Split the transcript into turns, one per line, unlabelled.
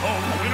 Oh,